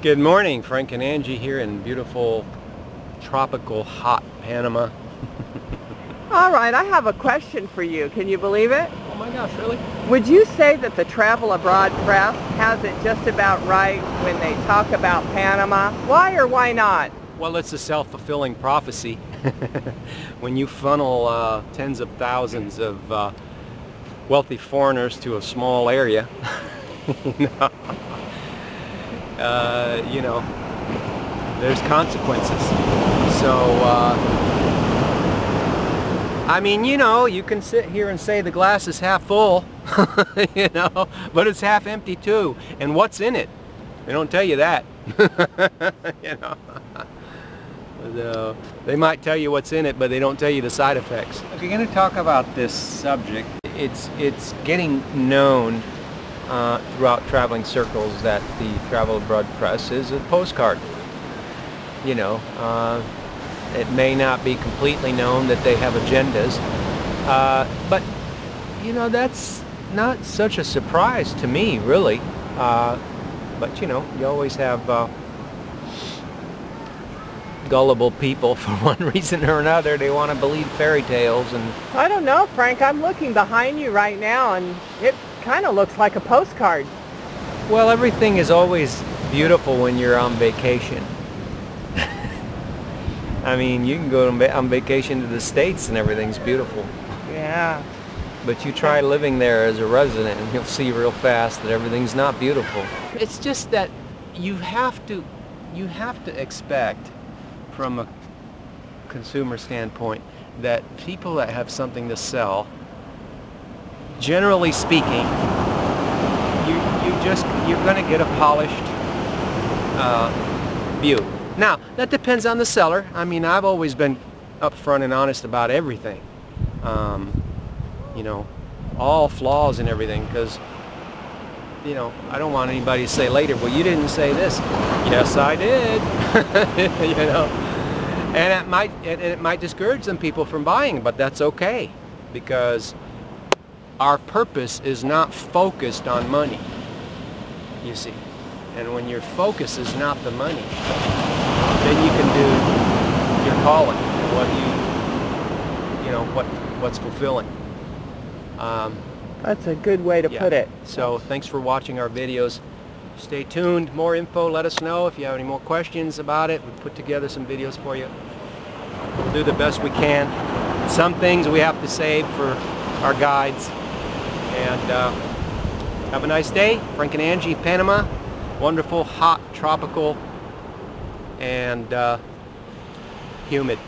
Good morning, Frank and Angie here in beautiful, tropical, hot Panama. All right, I have a question for you. Can you believe it? Oh my gosh, really? Would you say that the Travel Abroad press has it just about right when they talk about Panama? Why or why not? Well, it's a self-fulfilling prophecy. when you funnel uh, tens of thousands of uh, wealthy foreigners to a small area, you know, uh, you know, there's consequences. So, uh, I mean, you know, you can sit here and say the glass is half full, you know, but it's half empty too. And what's in it? They don't tell you that, you know. So they might tell you what's in it, but they don't tell you the side effects. If you're going to talk about this subject, it's it's getting known uh, throughout traveling circles that the Travel Abroad Press is a postcard. You know, uh, it may not be completely known that they have agendas, uh, but you know that's not such a surprise to me, really. Uh, but you know, you always have uh, gullible people for one reason or another. They want to believe fairy tales and. I don't know, Frank. I'm looking behind you right now, and it kind of looks like a postcard. Well, everything is always beautiful when you're on vacation. I mean, you can go on vacation to the States and everything's beautiful. Yeah. But you try living there as a resident and you'll see real fast that everything's not beautiful. It's just that you have to, you have to expect from a consumer standpoint that people that have something to sell generally speaking, you, you just, you're going to get a polished uh, view. Now, that depends on the seller. I mean, I've always been upfront and honest about everything. Um, you know, all flaws and everything, because, you know, I don't want anybody to say later, well, you didn't say this. Yes, I did. you know, and it might, and it might discourage some people from buying, but that's okay, because our purpose is not focused on money, you see. And when your focus is not the money, then you can do your calling, what you, you know, what what's fulfilling. Um, That's a good way to yeah. put it. So thanks for watching our videos. Stay tuned. More info. Let us know if you have any more questions about it. We put together some videos for you. We'll do the best we can. Some things we have to save for our guides. And uh, have a nice day. Frank and Angie, Panama. Wonderful, hot, tropical, and uh, humid.